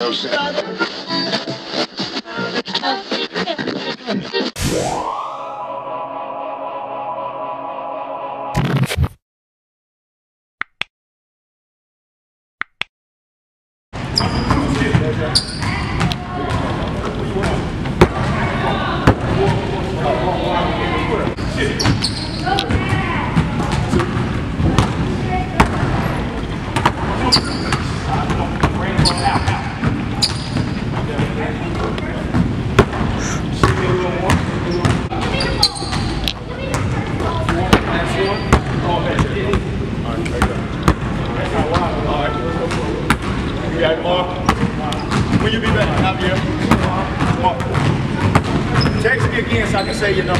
No sense. say, you know,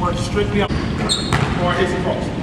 Work strictly on or is it cross?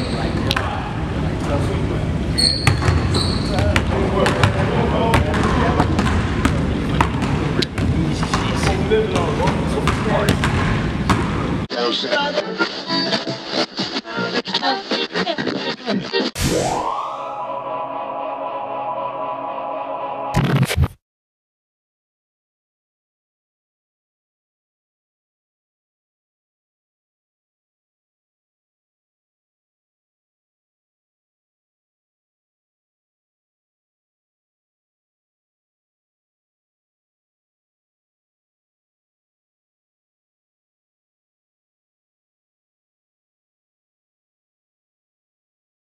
Shut